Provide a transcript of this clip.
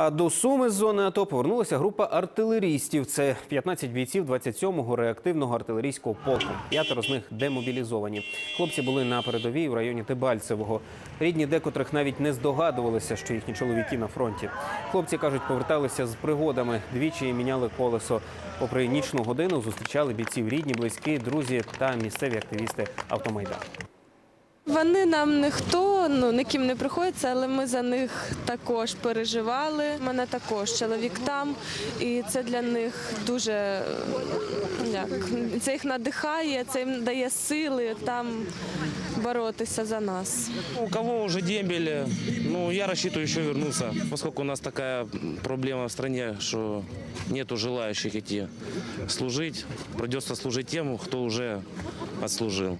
А до Суми з зони АТО повернулася група артилерістів. Це 15 бійців 27-го реактивного артилерійського полку. П'ятеро з них демобілізовані. Хлопці були на передовій у районі Тибальцевого. Рідні декотрих навіть не здогадувалися, що їхні чоловіки на фронті. Хлопці кажуть, поверталися з пригодами. Двічі міняли колесо. Попри нічну годину зустрічали бійців рідні, близькі, друзі та місцеві активісти автомайдану. Вони нам ніхто, ну ніким не приходиться, але ми за них також переживали. У мене також чоловік там, і це для них дуже як це їх надихає, це їм дає сили там боротися за нас. У кого уже дембель, ну я рассчитываю еще вернуться, поскольку у нас такая проблема в стране, что нету желающих идти служить. Придется служить тем, кто уже отслужил.